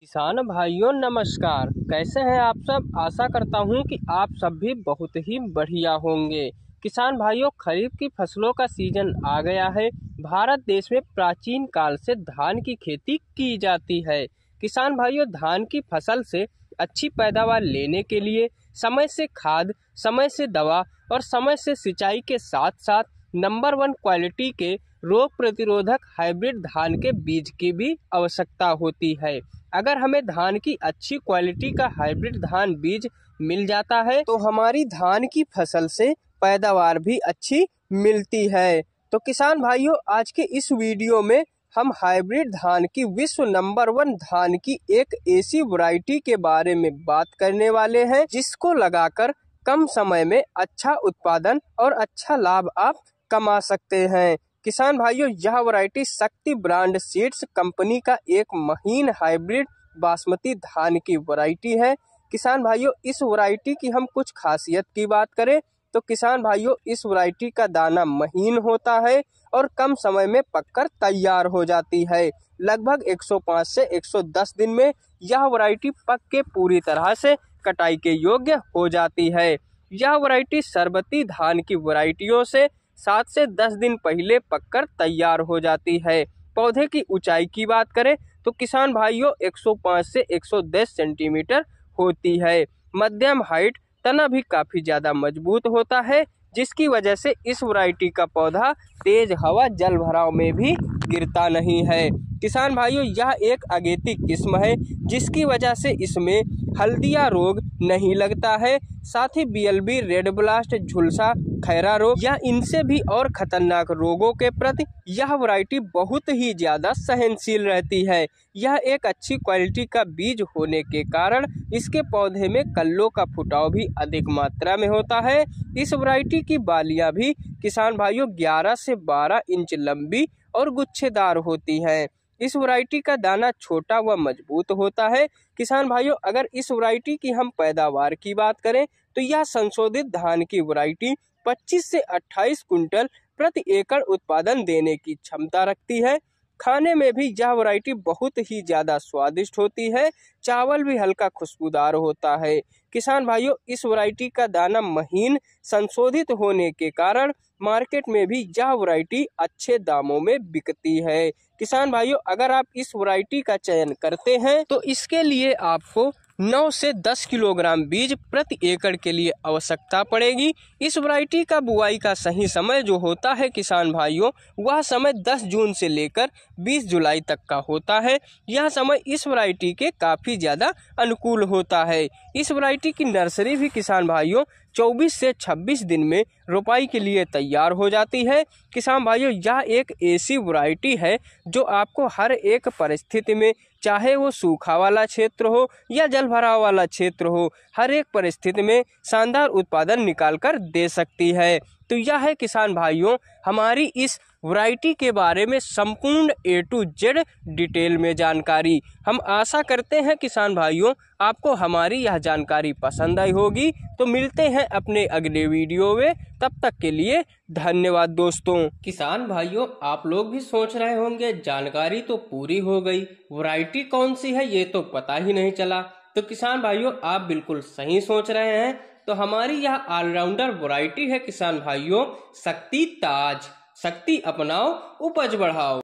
किसान भाइयों, नमस्कार। कैसे हैं आप सब? आशा करता हूँ कि आप सब भी बहुत ही बढ़िया होंगे। किसान भाइयों, खरीफ की फ़सलों का सीज़न आ गया है। भारत देश में प्राचीन काल से धान की खेती की जाती है। किसान भाइयों, धान की फ़सल से अच्छी पैदावार लेने के लिए समय से खाद, समय से दवा और समय से सिंचाई के साथ साथ नंबर वन क्वालिटी के रोग प्रतिरोधक हाइब्रिड धान के बीज की भी आवश्यकता होती है। अगर हमें धान की अच्छी क्वालिटी का हाइब्रिड धान बीज मिल जाता है तो हमारी धान की फ़सल से पैदावार भी अच्छी मिलती है। तो किसान भाइयों, आज के इस वीडियो में हम हाइब्रिड धान की विश्व नंबर वन धान की एक ऐसी वैरायटी के बारे में बात करने वाले हैं, जिसको लगाकर कम समय में अच्छा उत्पादन और अच्छा लाभ आप कमा सकते हैं। किसान भाइयों, यह वैरायटी शक्ति ब्रांड सीड्स कंपनी का एक महीन हाइब्रिड बासमती धान की वैरायटी है। किसान भाइयों, इस वैरायटी की हम कुछ खासियत की बात करें तो किसान भाइयों, इस वैरायटी का दाना महीन होता है और कम समय में पककर तैयार हो जाती है। लगभग 105 से 110 दिन में यह वैरायटी पक के पूरी तरह से कटाई के योग्य हो जाती है। यह वैरायटी सरबती धान की वैरायटियों से सात से दस दिन पहले पककर तैयार हो जाती है। पौधे की ऊंचाई की बात करें तो किसान भाइयों 105 से 110 सेंटीमीटर होती है। मध्यम हाइट तना भी काफ़ी ज़्यादा मज़बूत होता है, जिसकी वजह से इस वैरायटी का पौधा तेज हवा, जल भराव में भी गिरता नहीं है। किसान भाइयों, यह एक अगेती किस्म है, जिसकी वजह से इसमें हल्दिया रोग नहीं लगता है। साथ ही बीएलबी रेड ब्लास्ट झुलसा खैरा रोग या इनसे भी और खतरनाक रोगों के प्रति यह वैरायटी बहुत ही ज़्यादा सहनशील रहती है। यह एक अच्छी क्वालिटी का बीज होने के कारण इसके पौधे में कल्लों का फुटाव भी अधिक मात्रा में होता है। इस वैरायटी की बालियाँ भी किसान भाइयों 11 से 12 इंच लंबी और गुच्छेदार होती हैं। इस वैरायटी का दाना छोटा व मज़बूत होता है। किसान भाइयों, अगर इस वैरायटी की हम पैदावार की बात करें तो यह संशोधित धान की वैरायटी 25 से 28 कुंटल प्रति एकड़ उत्पादन देने की क्षमता रखती है। खाने में भी यह वैरायटी बहुत ही ज़्यादा स्वादिष्ट होती है। चावल भी हल्का खुशबूदार होता है। किसान भाइयों, इस वैरायटी का दाना महीन, संशोधित होने के कारण मार्केट में भी यह वैरायटी अच्छे दामों में बिकती है। किसान भाइयों, अगर आप इस वैरायटी का चयन करते हैं तो इसके लिए आपको 9 से 10 किलोग्राम बीज प्रति एकड़ के लिए आवश्यकता पड़ेगी। इस वैरायटी का बुआई का सही समय जो होता है, किसान भाइयों, वह समय 10 जून से लेकर 20 जुलाई तक का होता है। यह समय इस वैरायटी के काफ़ी ज़्यादा अनुकूल होता है। इस वैरायटी की नर्सरी भी किसान भाइयों 24 से 26 दिन में रोपाई के लिए तैयार हो जाती है। किसान भाइयों, यह एक ऐसी वैरायटी है जो आपको हर एक परिस्थिति में चाहे वो सूखा वाला क्षेत्र हो या जल भराव वाला क्षेत्र हो, हर एक परिस्थिति में शानदार उत्पादन निकाल कर दे सकती है। तो यह है किसान भाइयों, हमारी इस वैरायटी के बारे में संपूर्ण ए टू जेड डिटेल में जानकारी। हम आशा करते हैं, किसान भाइयों, आपको हमारी यह जानकारी पसंद आई होगी। तो मिलते हैं अपने अगले वीडियो में। तब तक के लिए धन्यवाद दोस्तों। किसान भाइयों, आप लोग भी सोच रहे होंगे, जानकारी तो पूरी हो गई। वैरायटी कौन सी है, ये तो पता ही नहीं चला। तो किसान भाइयों, आप बिल्कुल सही सोच रहे हैं। तो हमारी यह ऑलराउंडर वैरायटी है, किसान भाइयों, शक्ति ताज। शक्ति अपनाओ उपज बढ़ाओ।